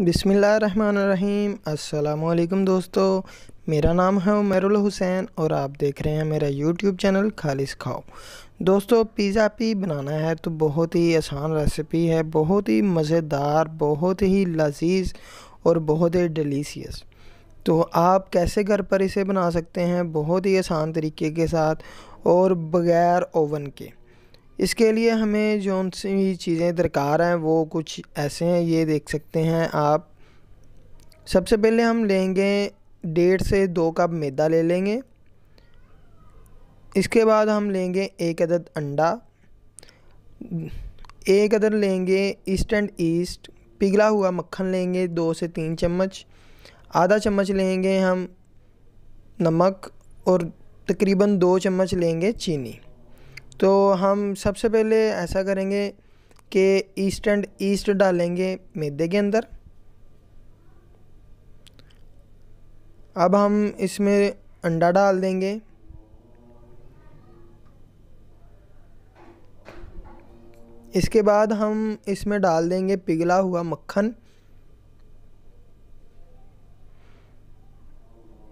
बिसमीम दोस्तों, मेरा नाम है उमरुल हुसैन और आप देख रहे हैं मेरा यूट्यूब चैनल खालिस खाओ। दोस्तों, पिज़्ज़ा पी बनाना है तो बहुत ही आसान रेसिपी है, बहुत ही मज़ेदार, बहुत ही लजीज और बहुत ही डिलीशियस। तो आप कैसे घर पर इसे बना सकते हैं बहुत ही आसान तरीके के साथ और बग़ैर ओवन के। इसके लिए हमें जो सी चीज़ें दरकार हैं, वो कुछ ऐसे हैं, ये देख सकते हैं आप। सबसे पहले हम लेंगे डेढ़ से दो कप मैदा ले लेंगे। इसके बाद हम लेंगे एक अदद अंडा। एक अदद लेंगे ईस्ट एंड ईस्ट। पिघला हुआ मक्खन लेंगे दो से तीन चम्मच। आधा चम्मच लेंगे हम नमक और तकरीबन दो चम्मच लेंगे चीनी। तो हम सबसे पहले ऐसा करेंगे कि ईस्ट एंड ईस्ट डालेंगे मैदे के अंदर। अब हम इसमें अंडा डाल देंगे। इसके बाद हम इसमें डाल देंगे पिघला हुआ मक्खन।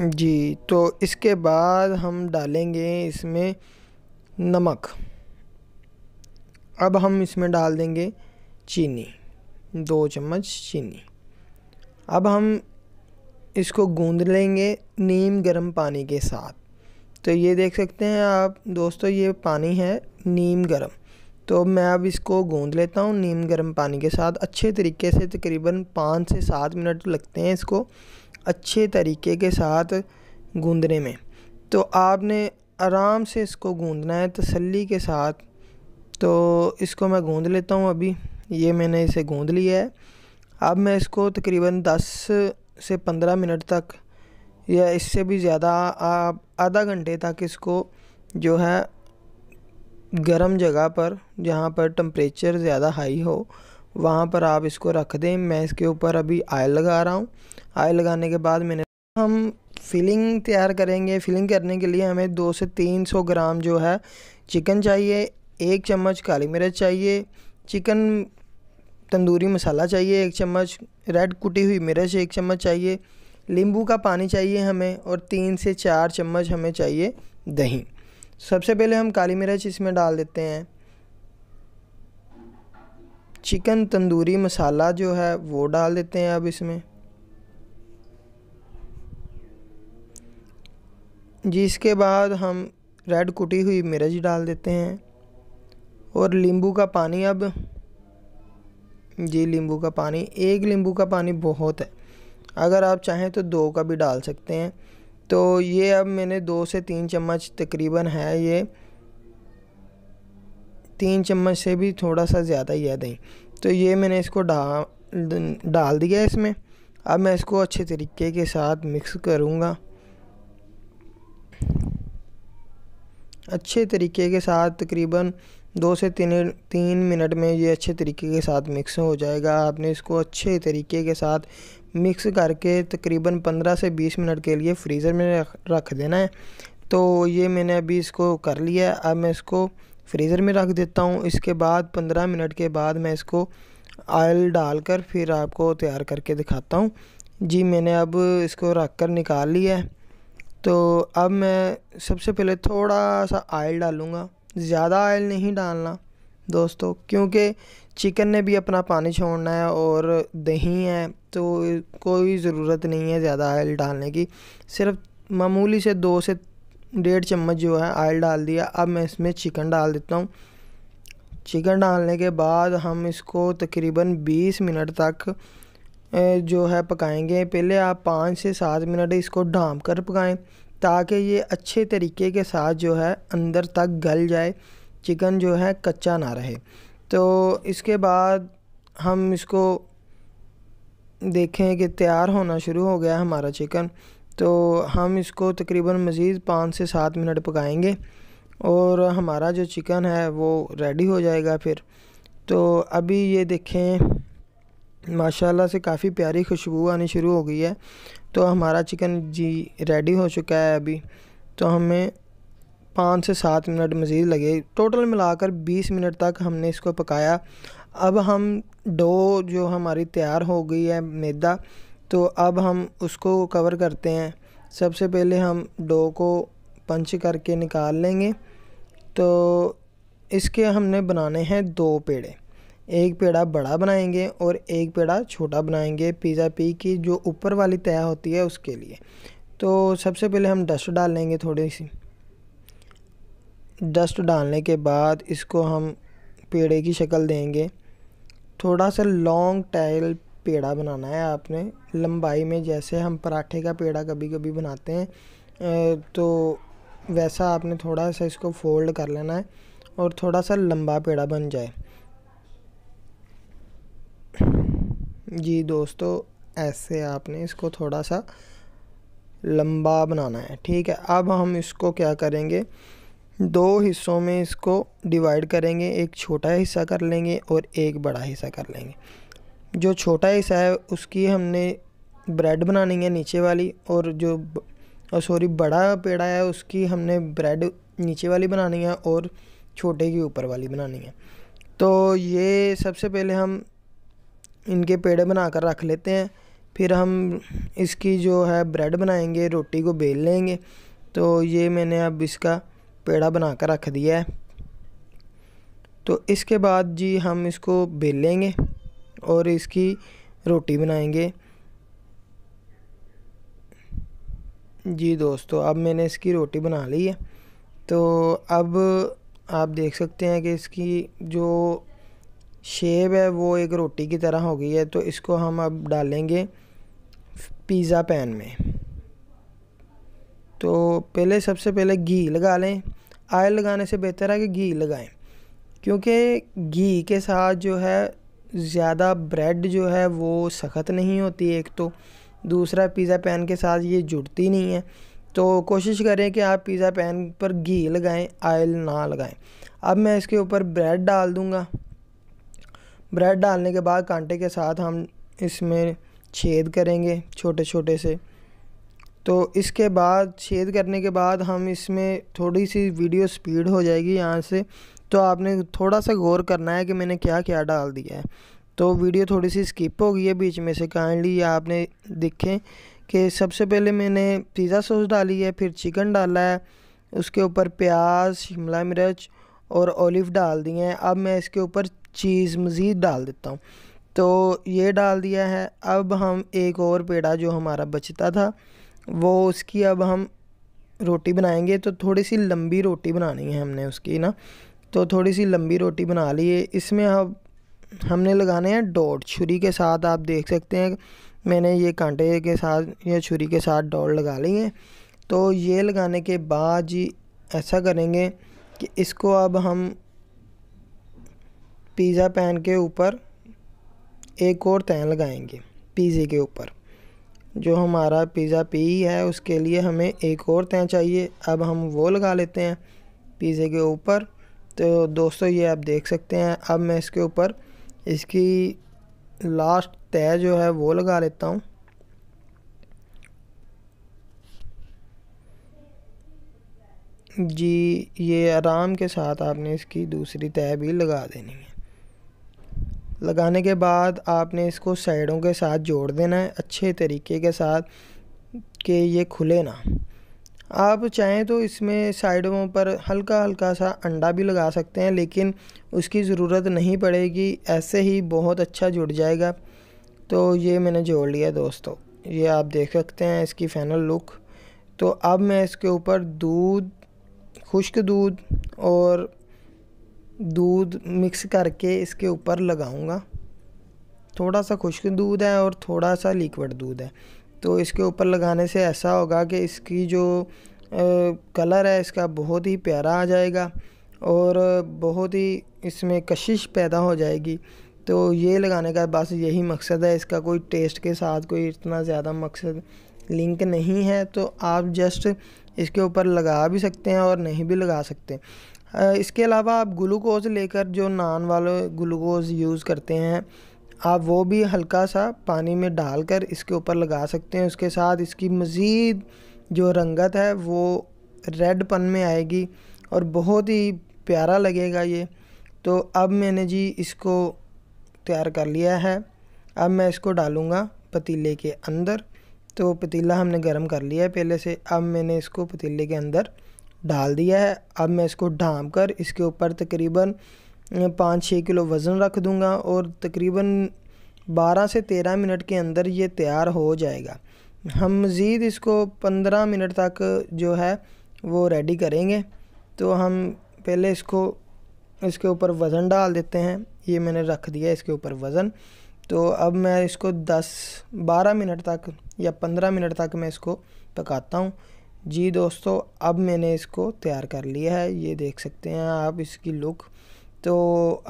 जी तो इसके बाद हम डालेंगे इसमें नमक। अब हम इसमें डाल देंगे चीनी, दो चम्मच चीनी। अब हम इसको गूंद लेंगे नीम गर्म पानी के साथ। तो ये देख सकते हैं आप, दोस्तों ये पानी है नीम गर्म। तो मैं अब इसको गूंद लेता हूँ नीम गर्म पानी के साथ। अच्छे तरीके से तकरीबन पाँच से सात मिनट लगते हैं इसको अच्छे तरीके के साथ गूंदने में। तो आपने आराम से इसको गूंदना है तसल्ली के साथ। तो इसको मैं गूंद लेता हूँ अभी। ये मैंने इसे गूंद लिया है। अब मैं इसको तकरीबन 10 से 15 मिनट तक या इससे भी ज़्यादा आप आधा घंटे तक इसको जो है गर्म जगह पर, जहाँ पर टम्परेचर ज़्यादा हाई हो, वहाँ पर आप इसको रख दें। मैं इसके ऊपर अभी आयल लगा रहा हूँ। आयल लगाने के बाद मैंने, हम फिलिंग तैयार करेंगे। फिलिंग करने के लिए हमें दो से तीन सौ ग्राम जो है चिकन चाहिए, एक चम्मच काली मिर्च चाहिए, चिकन तंदूरी मसाला चाहिए, एक चम्मच रेड कुटी हुई मिर्च, एक चम्मच चाहिए, नींबू का पानी चाहिए हमें और तीन से चार चम्मच हमें चाहिए दही। सबसे पहले हम काली मिर्च इसमें डाल देते हैं। चिकन तंदूरी मसाला जो है वो डाल देते हैं अब इसमें। जी इसके बाद हम रेड कुटी हुई मिर्च डाल देते हैं और नींबू का पानी अब, जी नींबू का पानी, एक नींबू का पानी बहुत है। अगर आप चाहें तो दो का भी डाल सकते हैं। तो ये अब मैंने दो से तीन चम्मच तकरीबन है ये। तीन चम्मच से भी थोड़ा सा ज़्यादा ही है दही। तो ये मैंने इसको डाल डाल दिया इसमें। अब मैं इसको अच्छे तरीके के साथ मिक्स करूँगा। अच्छे तरीके के साथ तकरीबन दो से तीन तीन मिनट में ये अच्छे तरीके के साथ मिक्स हो जाएगा। आपने इसको अच्छे तरीके के साथ मिक्स करके तकरीबन पंद्रह से बीस मिनट के लिए फ्रीज़र में रख देना है। तो ये मैंने अभी इसको कर लिया है। अब मैं इसको फ्रीज़र में रख देता हूँ। इसके बाद पंद्रह मिनट के बाद मैं इसको ऑयल डालकर फिर आपको तैयार करके दिखाता हूँ। जी, मैंने अब इसको रख कर निकाल लिया है। तो अब मैं सबसे पहले थोड़ा सा आयल डालूँगा। ज़्यादा आयल नहीं डालना दोस्तों, क्योंकि चिकन ने भी अपना पानी छोड़ना है और दही है तो कोई ज़रूरत नहीं है ज़्यादा आयल डालने की। सिर्फ़ मामूली से दो से डेढ़ चम्मच जो है आयल डाल दिया। अब मैं इसमें चिकन डाल देता हूँ। चिकन डालने के बाद हम इसको तकरीबन 20 मिनट तक जो है पकाएँगे। पहले आप पाँच से सात मिनट इसको ढाँप कर पकाएँ, ताकि ये अच्छे तरीके के साथ जो है अंदर तक गल जाए, चिकन जो है कच्चा ना रहे। तो इसके बाद हम इसको देखें कि तैयार होना शुरू हो गया हमारा चिकन। तो हम इसको तकरीबन मज़ीद पाँच से सात मिनट पकाएँगे, और हमारा जो चिकन है वो रेडी हो जाएगा फिर। तो अभी ये देखें माशाल्लाह से काफ़ी प्यारी खुशबू आनी शुरू हो गई है। तो हमारा चिकन जी रेडी हो चुका है अभी। तो हमें पाँच से सात मिनट मज़ीद लगे। टोटल मिलाकर बीस मिनट तक हमने इसको पकाया। अब हम डो जो हमारी तैयार हो गई है मैदा तो अब हम उसको कवर करते हैं। सबसे पहले हम डो को पंच करके निकाल लेंगे। तो इसके हमने बनाने हैं दो पेड़े। एक पेड़ा बड़ा बनाएँगे और एक पेड़ा छोटा बनाएँगे पिज़्ज़ा पी की, जो ऊपर वाली तय होती है उसके लिए। तो सबसे पहले हम डस्ट डाल लेंगे थोड़ी सी। डस्ट डालने के बाद इसको हम पेड़े की शक्ल देंगे। थोड़ा सा लॉन्ग टाइल पेड़ा बनाना है आपने। लंबाई में जैसे हम पराठे का पेड़ा कभी कभी बनाते हैं तो वैसा आपने थोड़ा सा इसको फोल्ड कर लेना है और थोड़ा सा लंबा पेड़ा बन जाए। जी दोस्तों, ऐसे आपने इसको थोड़ा सा लंबा बनाना है, ठीक है? अब हम इसको क्या करेंगे? दो हिस्सों में इसको डिवाइड करेंगे, एक छोटा हिस्सा कर लेंगे और एक बड़ा हिस्सा कर लेंगे। जो छोटा हिस्सा है, उसकी हमने ब्रेड बनानी है नीचे वाली और जो सॉरी बड़ा पेड़ा है, उसकी हमने ब्रेड नीचे वाली बनानी है और छोटे की ऊपर वाली बनानी है। तो ये सबसे पहले हम इनके पेड़े बना कर रख लेते हैं। फिर हम इसकी जो है ब्रेड बनाएँगे, रोटी को बेल लेंगे। तो ये मैंने अब इसका पेड़ा बना कर रख दिया है। तो इसके बाद जी हम इसको बेल लेंगे और इसकी रोटी बनाएँगे। जी दोस्तों, अब मैंने इसकी रोटी बना ली है। तो अब आप देख सकते हैं कि इसकी जो शेप है, वो एक रोटी की तरह हो गई है तो इसको हम अब डालेंगे पिज़्ज़ा पैन में। तो पहले, सबसे पहले घी लगा लें। आयल लगाने से बेहतर है कि घी लगाएँ, क्योंकि घी के साथ जो है, ज़्यादा ब्रेड जो है, वो सख्त नहीं होती एक तो। दूसरा, पिज़्ज़ा पैन के साथ ये जुड़ती नहीं है। तो कोशिश करें कि आप पिज़्ज़ा पैन पर घी लगाएँ, आयल ना लगाएँ। अब मैं इसके ऊपर ब्रेड डाल दूँगा। ब्रेड डालने के बाद कांटे के साथ हम इसमें छेद करेंगे छोटे छोटे से। तो इसके बाद, छेद करने के बाद हम इसमें थोड़ी सी वीडियो स्पीड हो जाएगी यहाँ से। तो आपने थोड़ा सा गौर करना है कि मैंने क्या क्या डाल दिया है। तो वीडियो थोड़ी सी स्किप हो गई है बीच में से। काइंडली आपने देखें कि सबसे पहले मैंने पिज़्ज़ा सॉस डाली है, फिर चिकन डाला है, उसके ऊपर प्याज, शिमला मिर्च और ओलिव डाल दिए हैं। अब मैं इसके ऊपर चीज़ मज़ीद डाल देता हूँ। तो ये डाल दिया है, अब हम एक और पेड़ा जो हमारा बचता था, वो उसकी अब हम रोटी बनाएँगे। तो थोड़ी सी लंबी रोटी बनानी है हमने उसकी ना तो थोड़ी सी लंबी रोटी बना ली है। इसमें अब हमने लगाने हैं डॉट, छुरी के साथ आप देख सकते हैं। मैंने ये कांटे के साथ या छुरी के साथ डॉट लगा ली है। तो ये लगाने के बाद जी ऐसा करेंगे कि इसको अब हम पिज़्ज़ा पैन के ऊपर एक और तय लगाएँगे, पिज़्ज़े के ऊपर। जो हमारा पिज़्ज़ा पी है, उसके लिए हमें एक और तय चाहिए। अब हम वो लगा लेते हैं पिज़्ज़े के ऊपर। तो दोस्तों, ये आप देख सकते हैं। अब मैं इसके ऊपर इसकी लास्ट तय जो है, वो लगा लेता हूँ। जी, ये आराम के साथ आपने इसकी दूसरी तय भी लगा देनी है। लगाने के बाद आपने इसको साइडों के साथ जोड़ देना है, अच्छे तरीके के साथ कि ये खुले ना। आप चाहें तो इसमें साइडों पर हल्का हल्का सा अंडा भी लगा सकते हैं, लेकिन उसकी ज़रूरत नहीं पड़ेगी, ऐसे ही बहुत अच्छा जुड़ जाएगा। तो ये मैंने जोड़ लिया दोस्तों, ये आप देख सकते हैं इसकी फ़ाइनल लुक तो अब मैं इसके ऊपर दूध, खुश्क दूध और दूध मिक्स करके इसके ऊपर लगाऊँगा। थोड़ा सा खुश्क दूध है और थोड़ा सा लिक्विड दूध है। तो इसके ऊपर लगाने से ऐसा होगा कि इसकी जो कलर है, इसका बहुत ही प्यारा आ जाएगा और बहुत ही इसमें कशिश पैदा हो जाएगी। तो ये लगाने का बस यही मकसद है। इसका कोई टेस्ट के साथ कोई इतना ज़्यादा मकसद लिंक नहीं है। तो आप जस्ट इसके ऊपर लगा भी सकते हैं और नहीं भी लगा सकते। इसके अलावा आप ग्लूकोज़ लेकर जो नान वाले ग्लूकोज़ यूज़ करते हैं, आप वो भी हल्का सा पानी में डालकर इसके ऊपर लगा सकते हैं। उसके साथ इसकी मज़ीद जो रंगत है, वो रेड पन में आएगी और बहुत ही प्यारा लगेगा ये। तो अब मैंने जी इसको तैयार कर लिया है। अब मैं इसको डालूँगा पतीले के अंदर। तो पतीला हमने गर्म कर लिया है पहले से। अब मैंने इसको पतीले के अंदर डाल दिया है। अब मैं इसको ढाँप कर इसके ऊपर तकरीबन पाँच छः किलो वज़न रख दूँगा और तकरीबन बारह से तेरह मिनट के अंदर ये तैयार हो जाएगा। हम मज़ीद इसको पंद्रह मिनट तक जो है वो रेडी करेंगे। तो हम पहले इसको, इसके ऊपर वज़न डाल देते हैं। ये मैंने रख दिया इसके ऊपर वज़न। तो अब मैं इसको 10 12 मिनट तक या 15 मिनट तक मैं इसको पकाता हूँ। जी दोस्तों, अब मैंने इसको तैयार कर लिया है। ये देख सकते हैं आप इसकी लुक। तो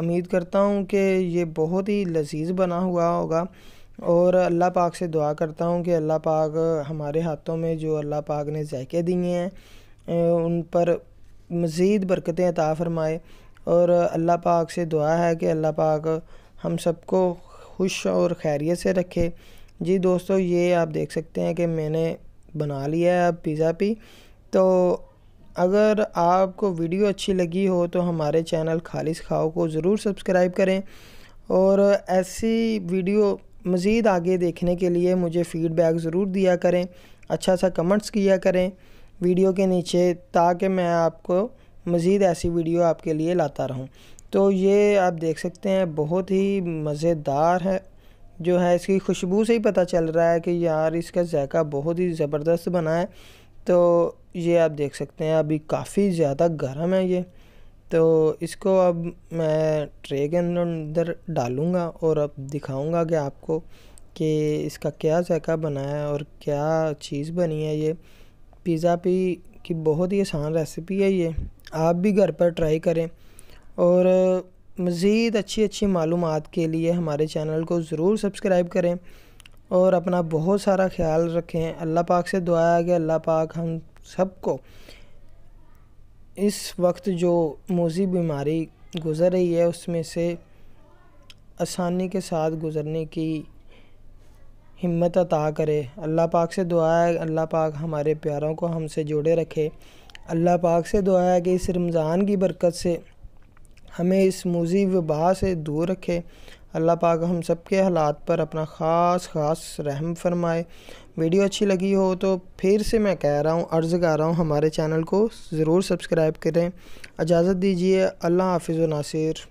उम्मीद करता हूँ कि ये बहुत ही लजीज बना हुआ होगा और अल्लाह पाक से दुआ करता हूँ कि अल्लाह पाक हमारे हाथों में जो अल्लाह पाक ने जायके दिए हैं उन पर मज़ीद बरकतें अता फ़रमाए और अल्लाह पाक से दुआ है कि अल्लाह पाक हम सबको खुश और खैरियत से रखे। जी दोस्तों, ये आप देख सकते हैं कि मैंने बना लिया है अब पिज़्ज़ा पी तो अगर आपको वीडियो अच्छी लगी हो तो हमारे चैनल खालिश खाओ को ज़रूर सब्सक्राइब करें। और ऐसी वीडियो मज़ीद आगे देखने के लिए मुझे फ़ीडबैक ज़रूर दिया करें। अच्छा सा कमेंट्स किया करें वीडियो के नीचे ताकि मैं आपको मज़ीद ऐसी वीडियो आपके लिए लाता रहूँ। तो ये आप देख सकते हैं, बहुत ही मज़ेदार है जो है इसकी खुशबू से ही पता चल रहा है कि यार इसका जायका बहुत ही ज़बरदस्त बना है। तो ये आप देख सकते हैं, अभी काफ़ी ज़्यादा गर्म है ये। तो इसको अब मैं ट्रे के अंदर डालूँगा और अब दिखाऊँगा कि आपको कि इसका क्या जायका बना है और क्या चीज़ बनी है ये। पिज़्ज़ा पी की बहुत ही आसान रेसिपी है ये। आप भी घर पर ट्राई करें। और मज़ीद अच्छी अच्छी मालूम के लिए हमारे चैनल को ज़रूर सब्सक्राइब करें और अपना बहुत सारा ख्याल रखें। अल्लाह पाक से दुआ है कि अल्लाह पाक हम सबको इस वक्त जो मोजी बीमारी गुज़र रही है, उसमें से आसानी के साथ गुज़रने की हिम्मत अता करे। अल्लाह पाक से दुआ है, अल्लाह पाक हमारे प्यारों को हमसे जोड़े रखे। अल्लाह पाक से दुआ है कि इस रमज़ान की बरकत से हमें इस मूजी वबा से दूर रखे। अल्लाह पाक हम सब के हालात पर अपना ख़ास ख़ास रहम फरमाए। वीडियो अच्छी लगी हो तो फिर से मैं कह रहा हूँ, अर्ज़ कर रहा हूँ हमारे चैनल को ज़रूर सब्सक्राइब करें। इजाज़त दीजिए, अल्लाह हाफिज़ नासिर।